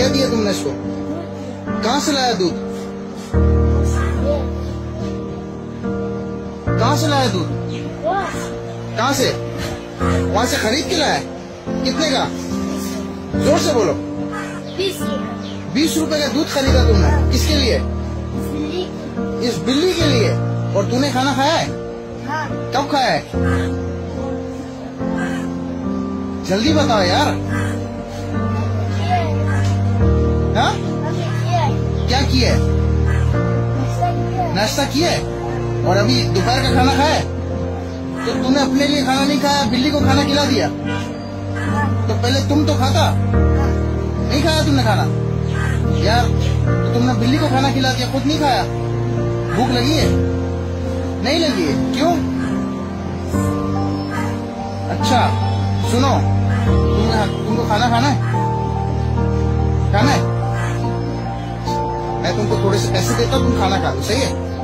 क्या दिया तुमने इसको? कहाँ से लाया दूध? कहाँ से लाया दूध? कहाँ से? वहाँ से खरीद के लाया? कितने का? ज़ोर से बोलो। बीस रुपए का दूध खरीदा तुमने। किसके लिए? इस बिल्ली के लिए। और तूने खाना खाया है? कब खाया है? जल्दी बताओ यार। क्या किया है? नाश्ता किया है। और अभी दोपहर का खाना खाया तो तूने अपने लिए खाना नहीं खाया बिल्ली को खाना खिला दिया। तो पहले तुम तो खाता। नहीं खाया तुमने खाना? यार तो तुमने बिल्ली को खाना खिला दिया खुद नहीं खाया? भूख लगी है? नहीं लगी है? क्यों? अच्छा सुनो। तुमने तुमको खाना खाना है? खाना है? मैं तुमको थोड़े से पैसे देता हूँ तुम खाना खा लो सही है?